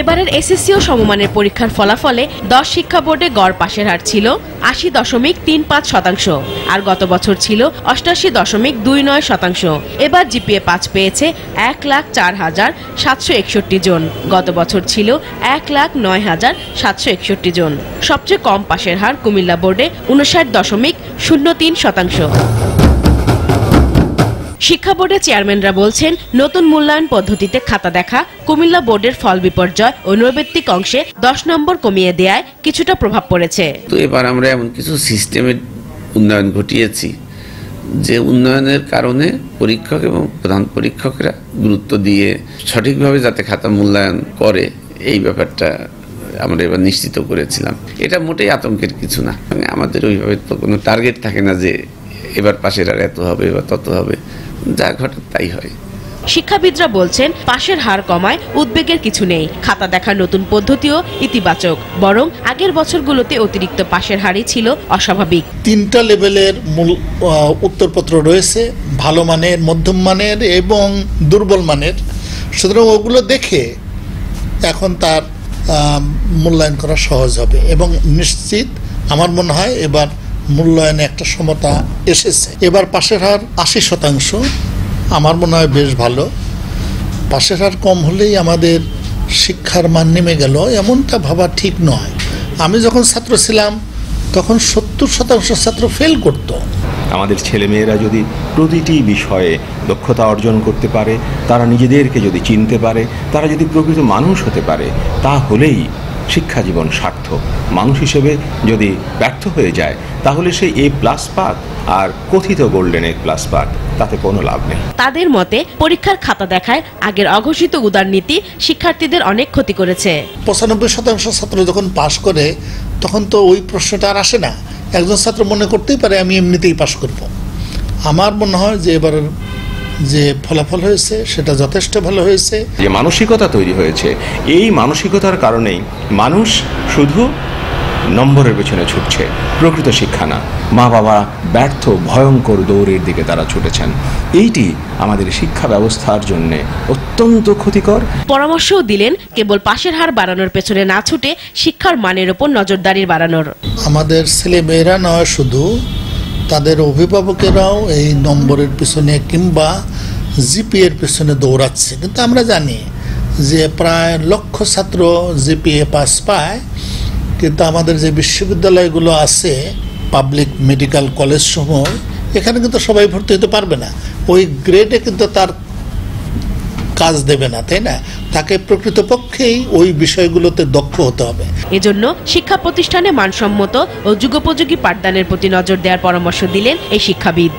এবারের এসএসসি ও সমমানের পরীক্ষার ফলাফলে দশ শিক্ষা বোর্ডে গড় পাশের হার ছিল আশি দশমিক তিন পাঁচ শতাংশ, আর গত বছর ছিল অষ্টাশি দশমিক দুই নয় শতাংশ। এবার জিপিএ পাঁচ পেয়েছে এক লাখ চার হাজার সাতশো একষট্টি জন, গত বছর ছিল এক লাখ নয় হাজার সাতশো একষট্টি জন। সবচেয়ে কম পাশের হার কুমিল্লা বোর্ডে উনষাট দশমিক শূন্য তিন শতাংশ। শিক্ষা বোর্ডের চেয়ারম্যানরা বলছেন, নতুন মূল্যায়ন পদ্ধতিতে খাতা দেখা, কুমিল্লা বোর্ডের ফল বিপর্যয় ও নৈবেত্তিক অংশে দশ নম্বর কমিয়ে দেয়ায় কিছুটা প্রভাব পড়েছে। তো এবার আমরা এমন কিছু সিস্টেমের উন্নয়ন ঘটিয়েছি, যে উন্নয়নের কারণে পরীক্ষক এবং প্রধান পরীক্ষকরা গুরুত্ব দিয়ে সঠিকভাবে যাতে খাতা মূল্যায়ন করে, এই ব্যাপারটা আমরা এবার নিশ্চিত করেছিলাম। এটা মোটেই আতঙ্কের কিছু না। মানে আমাদের ওইভাবে তো কোনো টার্গেট থাকে না যে এবার পাশের আর এত হবে এবার তত হবে। যা ঘটে তাই হয়। শিক্ষাবিদরা বলছেন পাশের হার কমায় উদ্বেগের কিছু নেই। খাতা দেখার নতুন পদ্ধতিও ইতিবাচক। বরং আগের বছরগুলোতে অতিরিক্ত পাশের হারই ছিল অস্বাভাবিক। তিনটা লেভেলের মূল উত্তরপত্র রয়েছে ভালো মানের মধ্যম মানের এবং দুর্বল মানের। সুতরাং ওগুলো দেখে এখন তার মূল্যায়ন করা সহজ হবে। এবং নিশ্চিত আমার মনে হয় এবার মূল্যায়নে একটা সমতা এসেছে। এবার পাশের হার আশি শতাংশ। আমার মনে হয় বেশ ভালো। পাশের হার কম হলেই আমাদের শিক্ষার মান নেমে গেল, এমনটা ভাবা ঠিক নয়। আমি যখন ছাত্র ছিলাম, তখন সত্তর শতাংশ ছাত্র ফেল করতো। আমাদের ছেলেমেয়েরা যদি প্রতিটি বিষয়ে দক্ষতা অর্জন করতে পারে, তারা নিজেদেরকে যদি চিনতে পারে, তারা যদি প্রকৃত মানুষ হতে পারে, তাহলেই শিক্ষা জীবন সার্থক। মানুষ হিসেবে যদি ব্যর্থ হয়ে যায় তাহলে সে এ প্লাস পাক আর কথিত গোল্ডেন এ প্লাস পাক তাতে কোনো লাভ নেই। তাদের মতে পরীক্ষার খাতা দেখায় আগের অঘোষিত উদারনীতি শিক্ষার্থীদের অনেক ক্ষতি করেছে। পঁচানব্বই শতাংশ ছাত্র যখন পাশ করে তখন তো ওই প্রশ্নটা আর আসে না। একজন ছাত্র মনে করতেই পারে আমি এমনিতেই পাশ করব। আমার মনে হয় যে এবার যে ফলাফল হয়েছে সেটা যথেষ্ট ভালো হয়েছে। যে মানসিকতা তৈরি হয়েছে এই মানসিকতার কারণেই মানুষ শুধু নম্বরের পেছনে ছুটছে। প্রকৃত শিক্ষা না মা বাবা ব্যর্থ ভয়ঙ্কর দৌড়ের দিকে তারা ছুটেছেন। এইটি আমাদের শিক্ষা ব্যবস্থার জন্যে অত্যন্ত ক্ষতিকর। পরামর্শও দিলেন কেবল পাশের হার বাড়ানোর পেছনে না ছুটে শিক্ষার মানের ওপর নজরদারি বাড়ানোর। আমাদের ছেলে মেয়েরা নয় শুধু তাদের অভিভাবকেরাও এই নম্বরের পিছনে কিংবা জিপিএর পেছনে দৌড়াচ্ছে। কিন্তু আমরা জানি যে প্রায় লক্ষ ছাত্র জিপিএ পাস পায়, কিন্তু আমাদের যে বিশ্ববিদ্যালয়গুলো আছে পাবলিক মেডিকেল কলেজ সমূহ এখানে কিন্তু সবাই ভর্তি হতে পারবে না। ওই গ্রেডে কিন্তু তার কাজ দেবে না, তাই না? তাকে প্রকৃতপক্ষেই ওই বিষয়গুলোতে দক্ষ হতে হবে। এজন্য শিক্ষা প্রতিষ্ঠানে মানসম্মত ও যুগোপযোগী পাঠদানের প্রতি নজর দেওয়ার পরামর্শ দিলেন এই শিক্ষাবিদ।